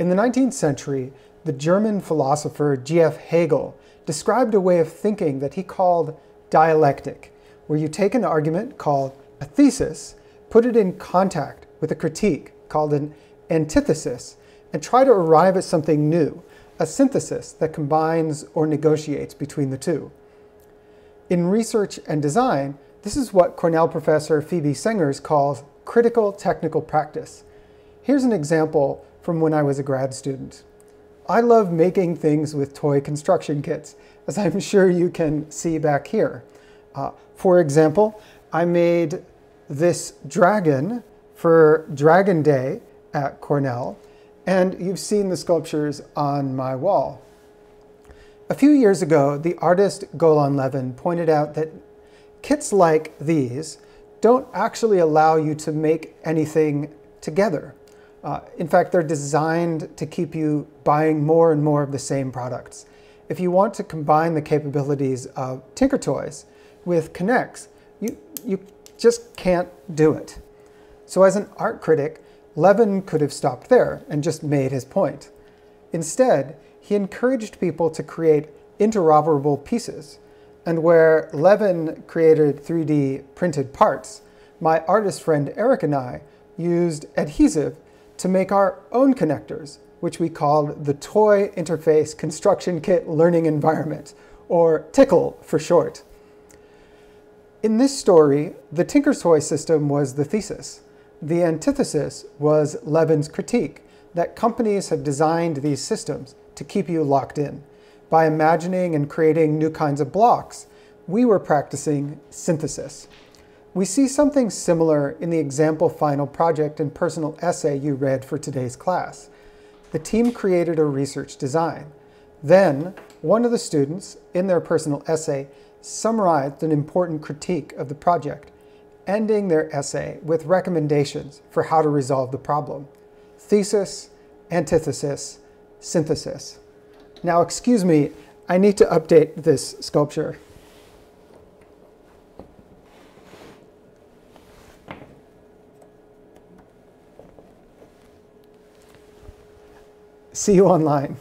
In the 19th century, the German philosopher G.F. Hegel described a way of thinking that he called dialectic, where you take an argument called a thesis, put it in contact with a critique called an antithesis, and try to arrive at something new, a synthesis that combines or negotiates between the two. In research and design, this is what Cornell professor Phoebe Sengers calls critical technical practice. Here's an example from when I was a grad student. I love making things with toy construction kits, as I'm sure you can see back here. Uh, for example, I made this dragon for Dragon Day at Cornell, and you've seen the sculptures on my wall. A few years ago, the artist Golan Levin pointed out that kits like these don't actually allow you to make anything together. Uh, in fact, they're designed to keep you buying more and more of the same products. If you want to combine the capabilities of Tinker Toys with K'NEX, you, you just can't do it. So as an art critic, Levin could have stopped there and just made his point. Instead, he encouraged people to create interoperable pieces. And where Levin created 3D printed parts, my artist friend Eric and I used adhesive to make our own connectors, which we called the Toy Interface Construction Kit Learning Environment, or TICKLE for short. In this story, the Tinker Toy system was the thesis. The antithesis was Levin's critique that companies have designed these systems to keep you locked in. By imagining and creating new kinds of blocks, we were practicing synthesis. We see something similar in the example final project and personal essay you read for today's class. The team created a research design. Then, one of the students, in their personal essay, summarized an important critique of the project, ending their essay with recommendations for how to resolve the problem. Thesis, antithesis, synthesis. Now, excuse me, I need to update this sculpture. See you online.